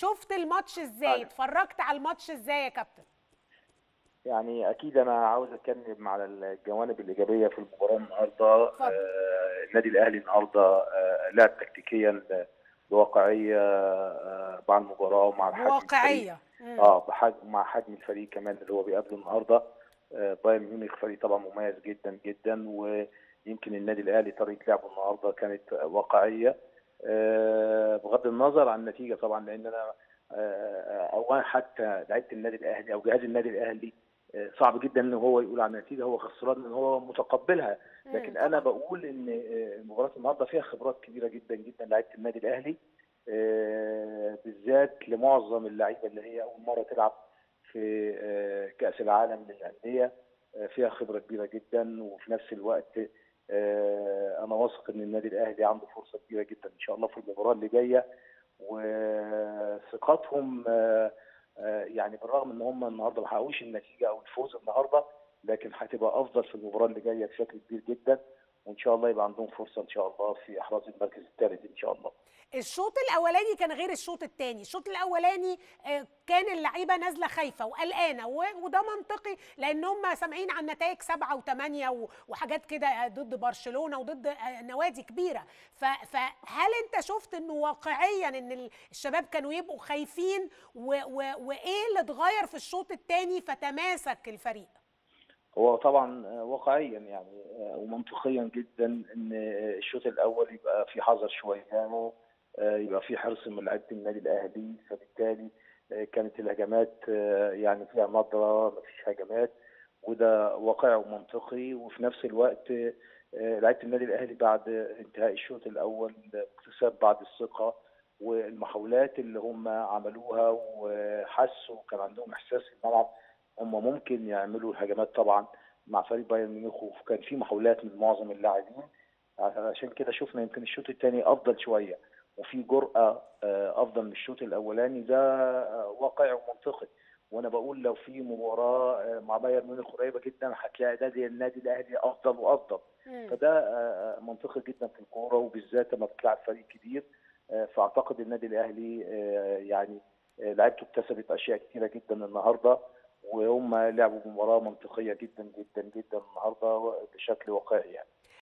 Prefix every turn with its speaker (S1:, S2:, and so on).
S1: شفت الماتش إزاي
S2: أنا.
S1: اتفرجت على الماتش إزاي يا كابتن
S2: يعني أكيد أنا عاوز اتكلم على الجوانب الايجابيه في المباراه النهارده. آه النادي الاهلي النهارده آه لعب تكتيكيا بواقعية آه مع المباراه ومع حجم الفريق.
S1: واقعيه.
S2: آه بحجم مع حجم الفريق كمان اللي هو بيقابله النهارده آه بايرن ميونخ فريق طبعا مميز جدا جدا ويمكن النادي الاهلي طريقة لعبه النهارده كانت واقعية آه بغض النظر عن النتيجة طبعا لأن أنا آه، اولا حتى لعيبة النادي الأهلي أو جهاز النادي الأهلي آه، صعب جدا إن هو يقول عن النتيجة هو خسران ان هو متقبلها لكن. أنا بقول إن آه، مباراه النهارده فيها خبرات كبيرة جدا جدا لعيبة النادي الأهلي آه، بالذات لمعظم اللعيبة اللي هي أول مرة تلعب في آه، كأس العالم للأندية آه، فيها خبرة كبيرة جدا وفي نفس الوقت آه، واثق إن النادي الأهلي عنده فرصة كبيرة جدا إن شاء الله في المباراه اللي جاية. وثقتهم آه، آه، يعني بالرغم إن هم النهارده ما حققوش النتيجة أو الفوز النهارده لكن هتبقى أفضل في المباراة اللي جاية بشكل كبير جدا. وان شاء الله يبقى عندهم فرصة إن شاء الله في أحراز المركز الثالث إن شاء الله.
S1: الشوط الأولاني كان غير الشوط الثاني. الشوط الأولاني آه، كان اللعيبة نازلة خايفة وقلقانة وده منطقي لأن هم سامعين عن نتائج سبعة وثمانية وحاجات كده آه، ضد برشلونة وضد آه، نوادي كبيرة. فهل أنت شفت انه واقعيا إن ال- الشباب كانوا يبقوا خايفين وإيه اللي اتغير في الشوط الثاني فتماسك الفريق؟
S2: هو طبعا واقعيا يعني آه، ومنطقيا جدا إن الشوط الأول يبقى في حذر شوية آه، يبقى في حرص من لعيبة النادي الأهلي. فبالتالي آه، كانت الهجمات يعني فيها نظره مفيش هجمات وده واقعي ومنطقي. وفي نفس الوقت لعيبة النادي الأهلي بعد انتهاء الشوط الأول اكتساب بعض الثقة والمحاولات اللي هم عملوها وحسوا كان عندهم إحساس الملعب هم ممكن يعملوا الهجمات طبعا مع فريق بايرن ميونخ وكان في محاولات من معظم اللاعبين. عشان كده شفنا يمكن الشوط الثاني أفضل شوية وفي جرأة آه، أفضل من الشوط الأولاني. ده آه، واقعي ومنطقي. وأنا بقول لو في مباراة آه، مع بايرن ميونخ قريبة جدا هتلاقي نادي النادي الأهلي أفضل وأفضل.
S1: مم.
S2: فده منطقي جدا في الكورة وبالذات لما بتلعب فريق كبير. فأعتقد النادي الأهلي آه، يعني لعيبته اكتسبت أشياء كثيره جدا النهارده. وهم لعبوا مباراة منطقية جدا جدا جدا النهارده بشكل واقعي يعني.